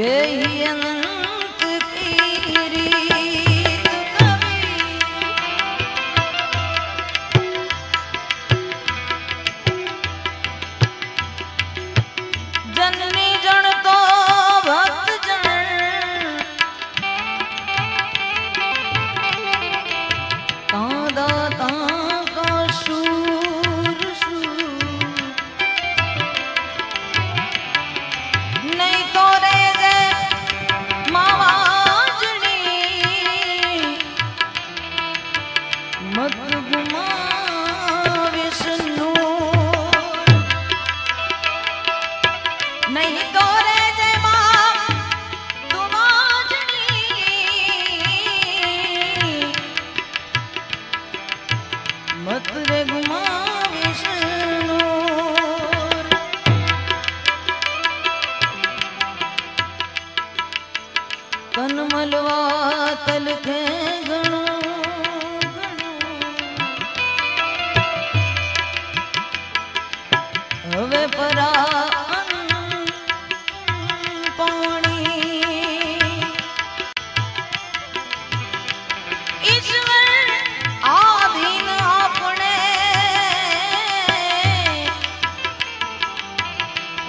Yeah. नहीं तो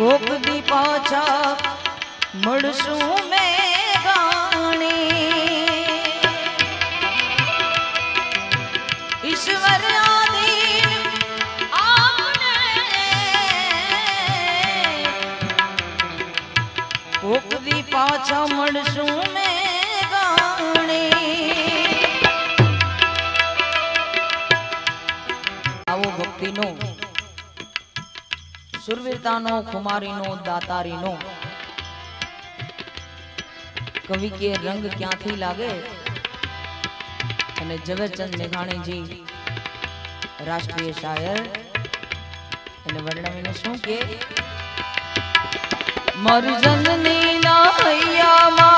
કોક દી પાછા મળશું મે ગાણી ઈશ્વર કોક દી પાછા મળશું મે સુરવીરતાનો, ખુમારીનો, દાતારીનો. કવિ કે રંગ ક્યાંથી લાગે? અને ઝવેરચંદ મેઘાણીજી, રાષ્ટ્રીય શાયર. એને વર્ણવીને શું કે? મરજન નીલા હૈયામાં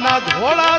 ના ધોળા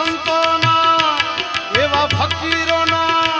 સંતોના એવા ફકીરોના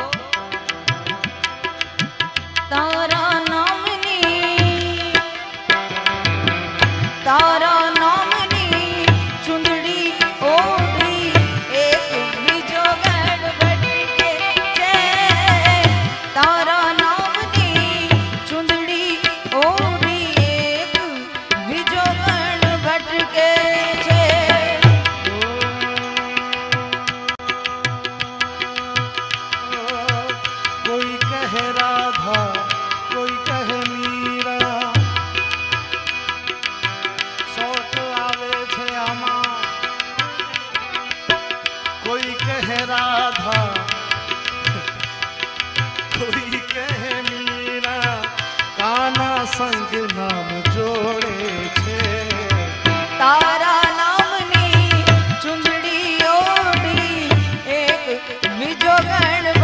તારા નામની તારા બીજો ગણ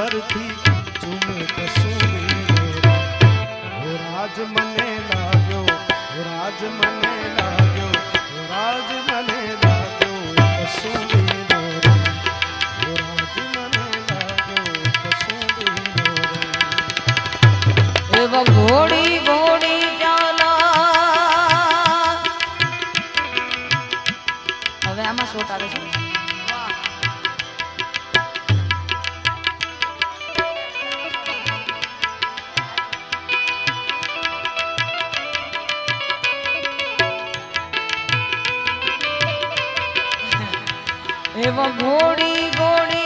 પરથી ઝૂમે કસુરી હો રાજ મને લાગ્યો હો રાજ મને લાગ્યો હો રાજ મને લાગ્યો કસુરી ભગોડી એવા ઘોડી ઘોડી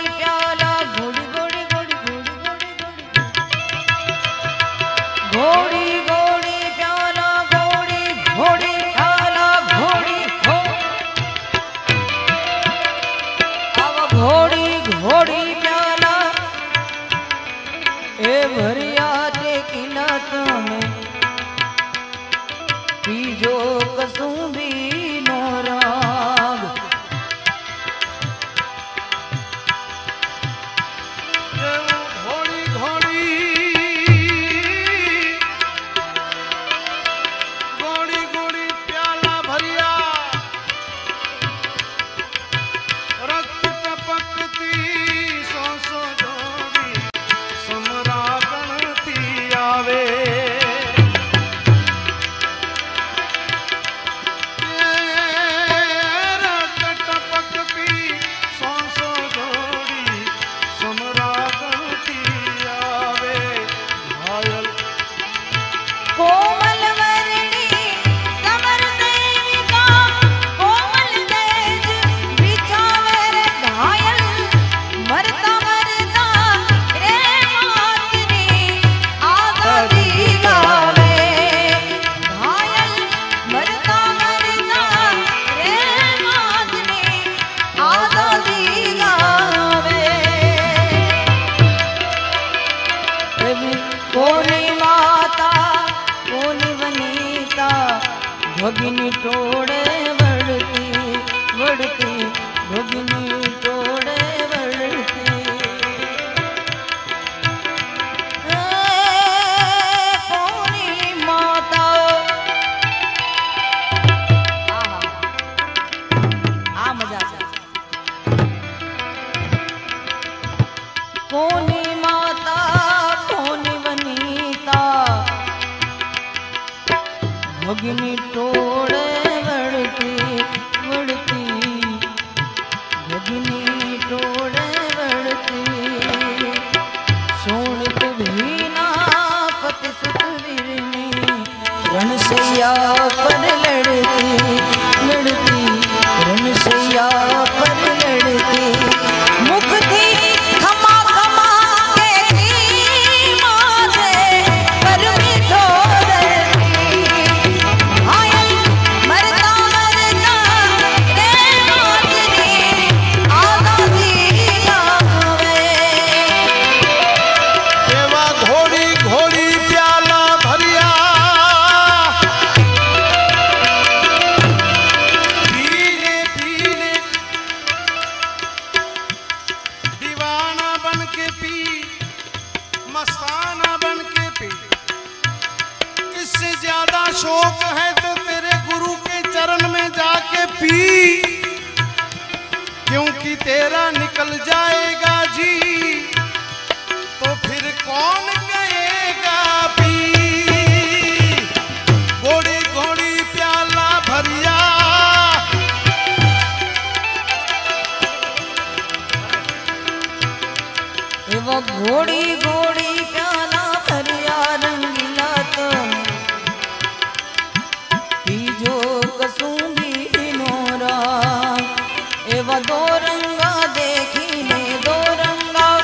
दो रंगा देखी ने दो रंगा।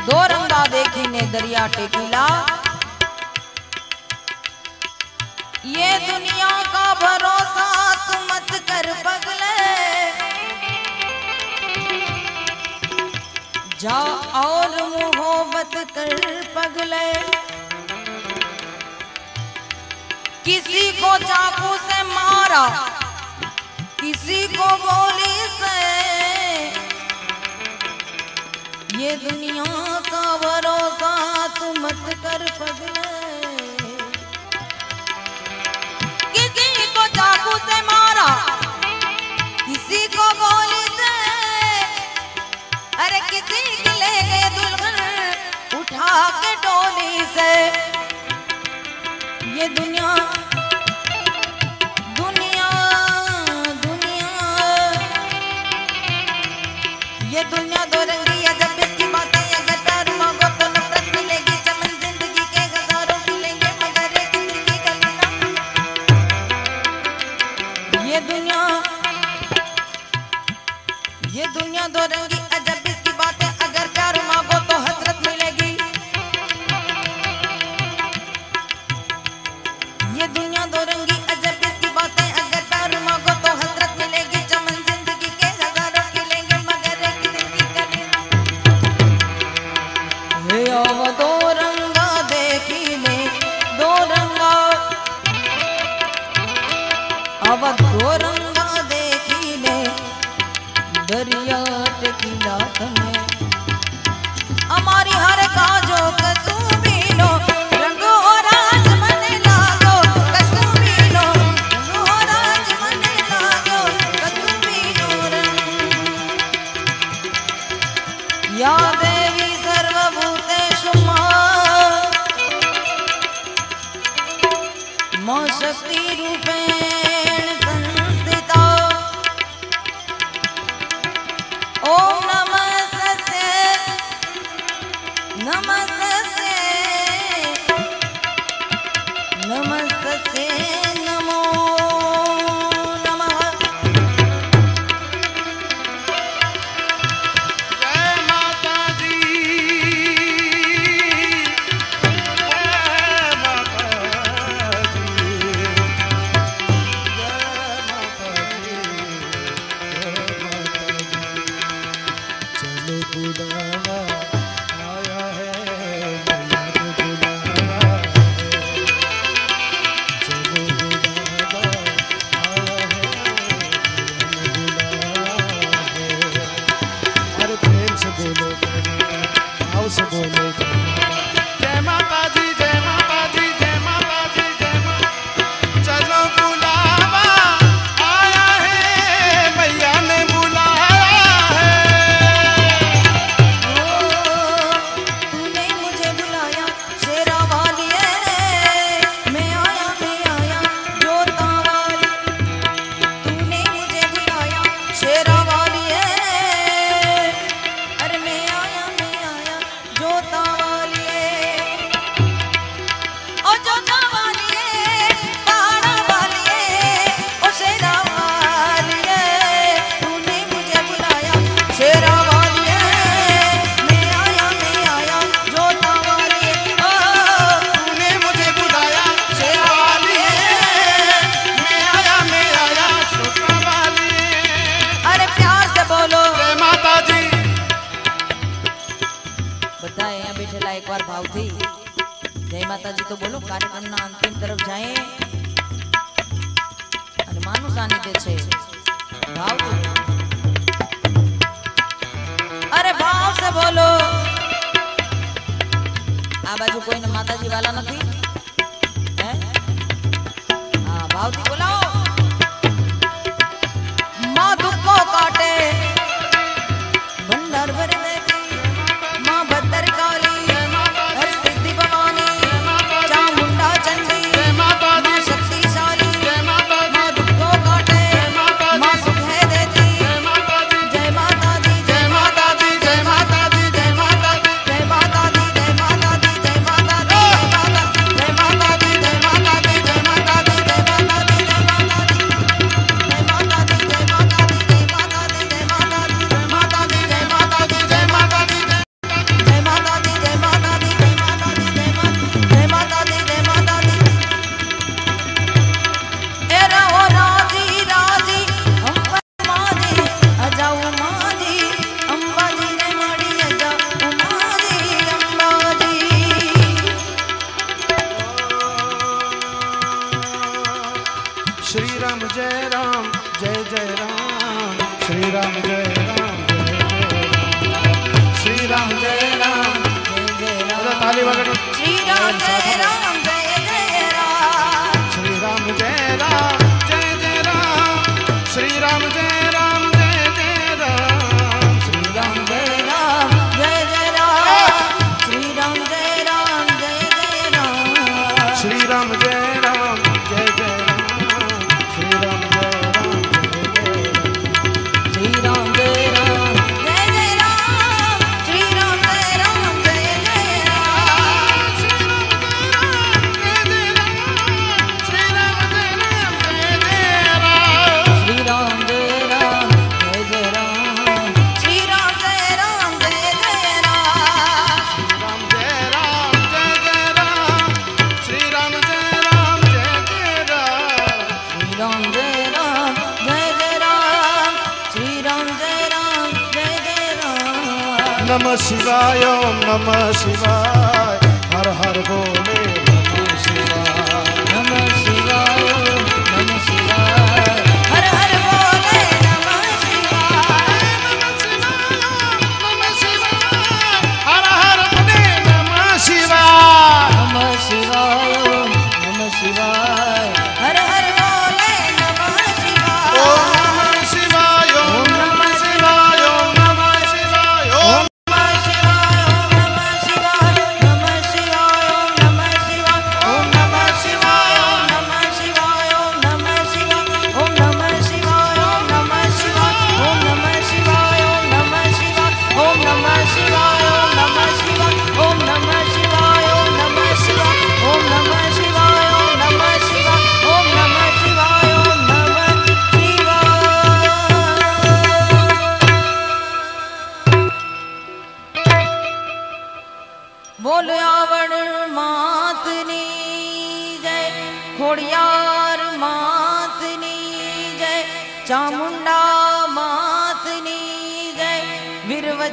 दो रंगा देखी ने दरिया टेकिला। ये दुनिया का भरोसा तू मत कर पगले। जा और मोहब्बत कर पगले। किसी को चाकू से मारा किसी को बोली से। ये दुनिया का भरोसा तुम मत कर पगला।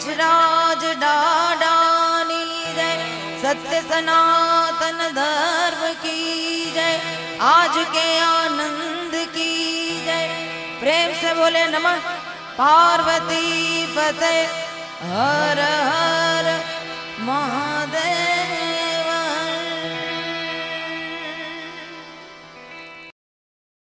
ब्रजराज डाडानी जय सत्य सनातन धर्म की जय। आज के आनंद की जय। प्रेम से बोले नमः पार्वती फतेह हर हर महादेव।